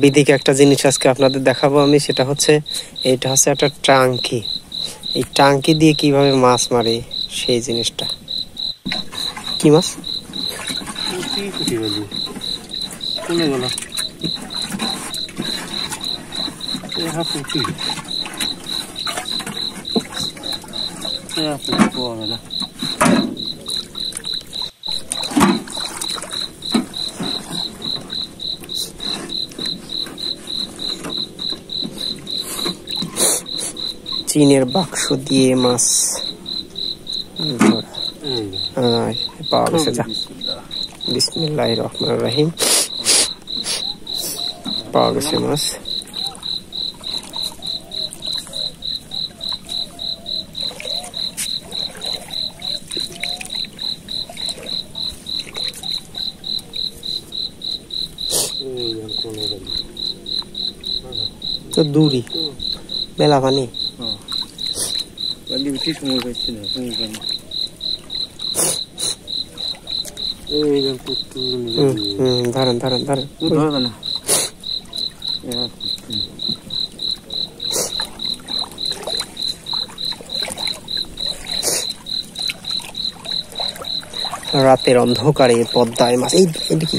বিদিকে একটা জিনিস আজকে আপনাদের দেখাবো আমি, সেটা হচ্ছে এটা হচ্ছে একটা টাঙ্কি। এই টাঙ্কি দিয়ে কীভাবে মাছ মারে সেই জিনিসটা। কি মাছ? পুঁটি পুঁটি বাজি কোনে গেল এহা পুঁটি এহা পুঁটি পাওয়া গেল চীনের বাক্স দিয়ে মাছ পাওয়া গেছে রাহিম। পাওয়া গেছে মাছ। এই যে কোনে গেল তো দূরই মেলা পানি বালি বেশি সময় পাচ্ছি না সময় পাই না এই যে পুঁটি হুম হুম ধরেন ধরেন ধরেন ধরবে না এহা পুঁটি রাতের অন্ধকারে পদ্মায় মাছ এই দেখ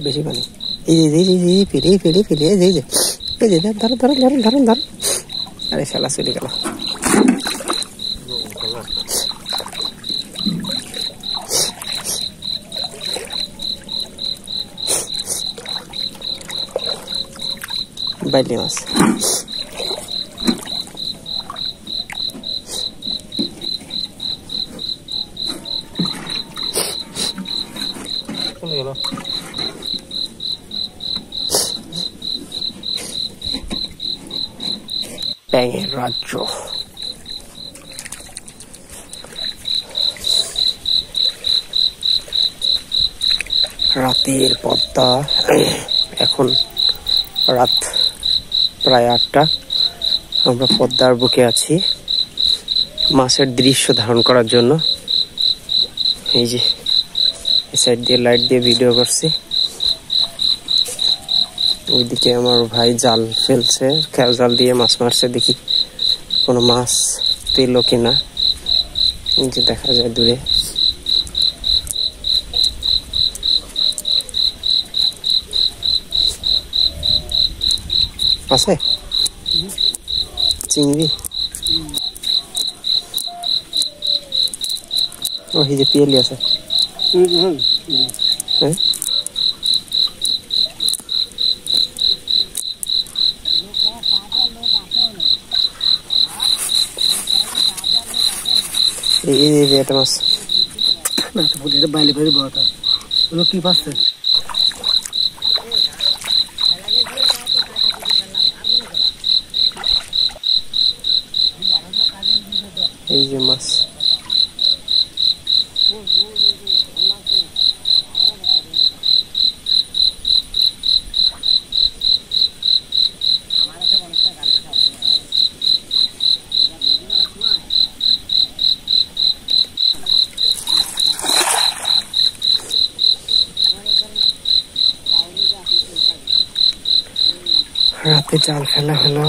বেশি পানি এই যে এই যে এই যে ফিরে ফিরে ফিরে এই যে aja ya ntar ntar ntar ntar ntar ada salah sudah kalau Bye, Leos. ব্যাঙের রাজ্য রাতের পদ্মা এখন রাত প্রায় আটটা। আমরা পদ্মার বুকে আছি। মাছের দৃশ্য ধারণ করার জন্য। এই যে সাইড দিয়ে লাইট দিয়ে ভিডিও করছি। ওইদিকে আমার ভাই জাল ফেলছে খেয়াল জাল দিয়ে মাছ মারছে দেখি কোনো মাছ পেল কিনা। এই যে দেখা যায় দূরে। আছে? চিংড়ি? ও এই যে পিয়ালি আছে। হ্যাঁ? এই এই এই যে একটা মাছ পুঁটিটা বাইলে বাইরে বড় ওগুলো কি পাচ্ছে এই যে মাছ রাতে জাল ফেলা হলো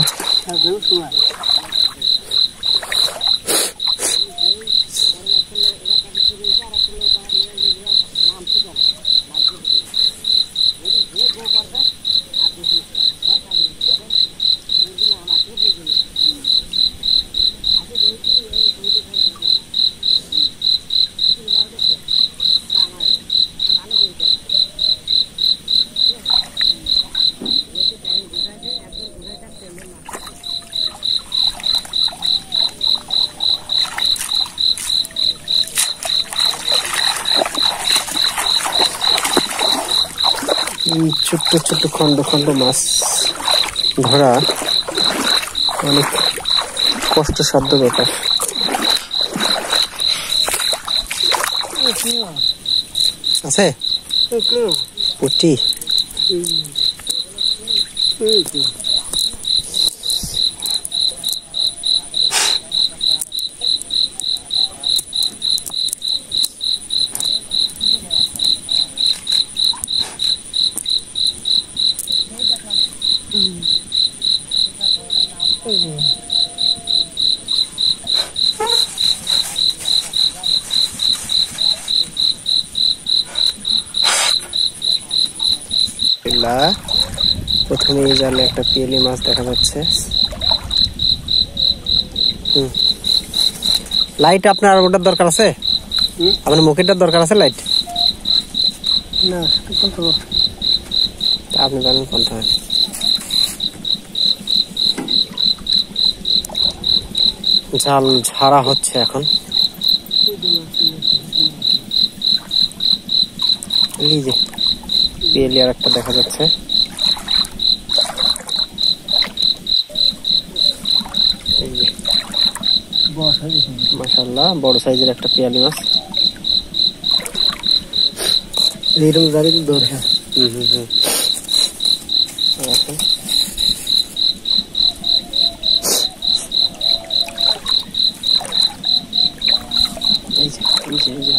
এই ছোট্ট ছোট্ট খন্ড খন্ড মাছ ধরা অনেক কষ্টসাধ্য ব্যাপার। আছে? পুটি। মাশাল্লাহ প্রথমে এই জালে একটা পিয়েলি মাছ দেখা যাচ্ছে। হুম। লাইট আপনার ওটার দরকার আছে? আপনার মুখেরটার দরকার আছে লাইট না আপনি জানেন কোনটা। হয় জাল ঝাড়া হচ্ছে এখন। এই যে। পিয়েলি আর একটা দেখা যাচ্ছে। মাশাল্লাহ বড় সাইজের একটা পিয়ালি মাছ। এইরকম জারি হুম হুম হুম। এই যে, এই যে, এই যে,